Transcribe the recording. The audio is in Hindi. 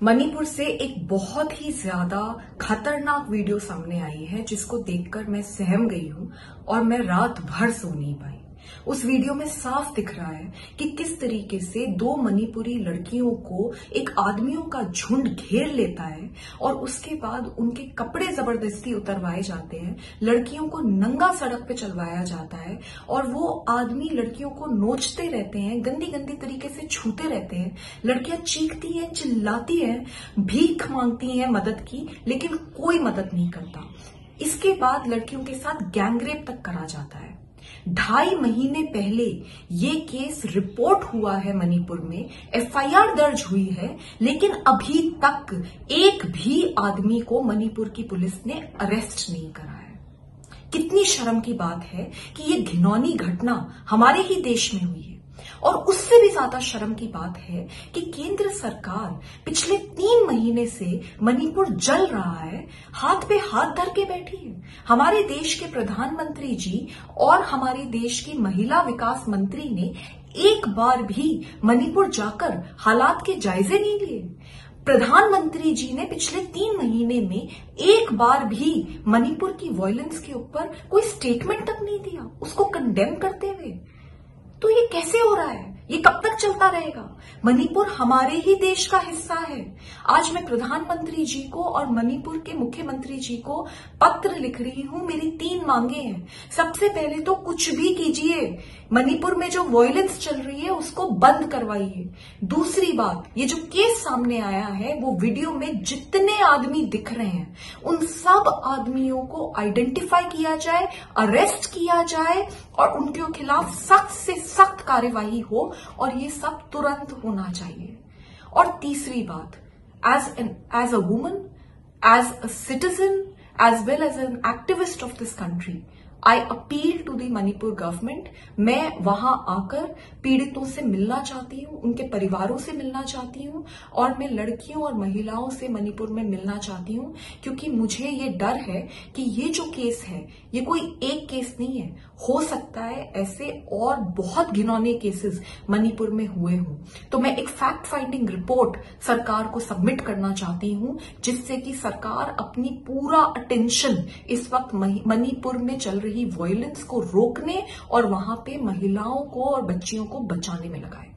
मणिपुर से एक बहुत ही ज़्यादा खतरनाक वीडियो सामने आई है, जिसको देखकर मैं सहम गई हूँ और मैं रात भर सो नहीं पाई। उस वीडियो में साफ़ दिख रहा है कि किस तरीके से दो मणिपुरी लड़कियों को एक आदमियों का झुंड घेर लेता है और उसके बाद उनके कपड़े ज़बरदस्ती उतरवाए जाते हैं, लड़कियों को नंगा सड़क पे चलवाया जाता है और वो आदमी लड़कियों को नोचते रहते हैं गंदी गंदी तरीके से छूते रहते हैं। लड़कियाँ चीखती हैं, चिल्लाती हैं, भीख मांगती हैं मदद की, लेकिन कोई मदद नहीं करता। इसके बाद लड़कियों के साथ गैंगरेप तक करा जाता है। ढाई महीने पहले ये केस रिपोर्ट हुआ है मणिपुर में, एफआईआर दर्ज हुई है, लेकिन अभी तक एक भी आदमी को मणिपुर की पुलिस ने अरेस्ट नहीं करा है। कितनी शर्म की बात है कि ये घिनौनी घटना हमारे ही देश में हुई है। और उससे भी ज़्यादा शर्म की बात है कि केंद्र सरकार पिछले तीन महीने से मणिपुर जल रहा है, हाथ पे हाथ धर के बैठी है। हमारे देश के प्रधानमंत्री जी और हमारे देश की महिला विकास मंत्री ने एक बार भी मणिपुर जाकर हालात के जायजे नहीं लिए। प्रधानमंत्री जी ने पिछले तीन महीने में एक बार भी मणिपुर की वायलेंस के ऊपर कोई स्टेटमेंट तक नहीं दिया। उसको कंडेम करते हुए। तो ये कैसे हो रहा है? ये कब तक चलता रहेगा? मणिपुर हमारे ही देश का हिस्सा है। आज मैं प्रधानमंत्री जी को और मणिपुर के मुख्यमंत्री जी को पत्र लिख रही हूँ। मेरी तीन मांगे हैं। सबसे पहले तो कुछ भी कीजिए। मणिपुर में जो वायलेंस चल रही है, उसको बंद करवाइए। दूसरी बात, ये जो केस सामने आया है, वो वीडियो में जितने आदमी दिख रहे हैं, उन सब आदमियों को आइडेंटिफाई किया जाए, अरेस्ट किया जाए और उनके खिलाफ सख्त से सख्त कार्यवाही हो। और ये सब तुरंत होना चाहिए। और तीसरी बात as an as a woman as a citizen as well as an activist of this country I appeal to the Manipur government मैं वहाँ आकर पीड़ितों से मिलना चाहती हूँ, उनके परिवारों से मिलना चाहती हूँ, और मैं लड़कियों और महिलाओं से मणिपुर में मिलना चाहती हूँ, क्योंकि मुझे ये डर है कि ये जो केस है, ये कोई एक केस नहीं है। हो सकता है ऐसे और बहुत घिनौने केसेस मणिपुर में हुए हों। तो मैं एक फैक्ट फाइंडिंग रिपोर्ट सरकार को सबमिट करना चाहती हूँ, जिससे कि सरकार अपनी पूरा अटेंशन इस वक्त मणिपुर में चल रही वायलेंस को रोकने और वहाँ पे महिलाओं को और बच्चियों को बचाने में लगाए।